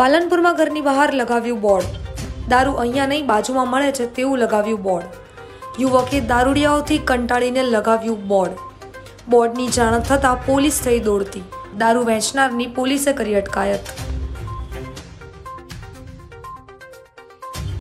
પાલનપુરમાં ઘરની બહાર લગાવ્યું બોર્ડ. દારૂ અહીંયા નહીં, બાજુમાં મળે છે તેવું લગાવ્યું બોર્ડ. યુવકે દારૂડિયાઓથી કંટાળીને લગાવ્યું બોર્ડ. બોર્ડની જાણ થતાં પોલીસ થઈ દોડતી. દારૂ વેચનારની પોલીસે કરી અટકાયત.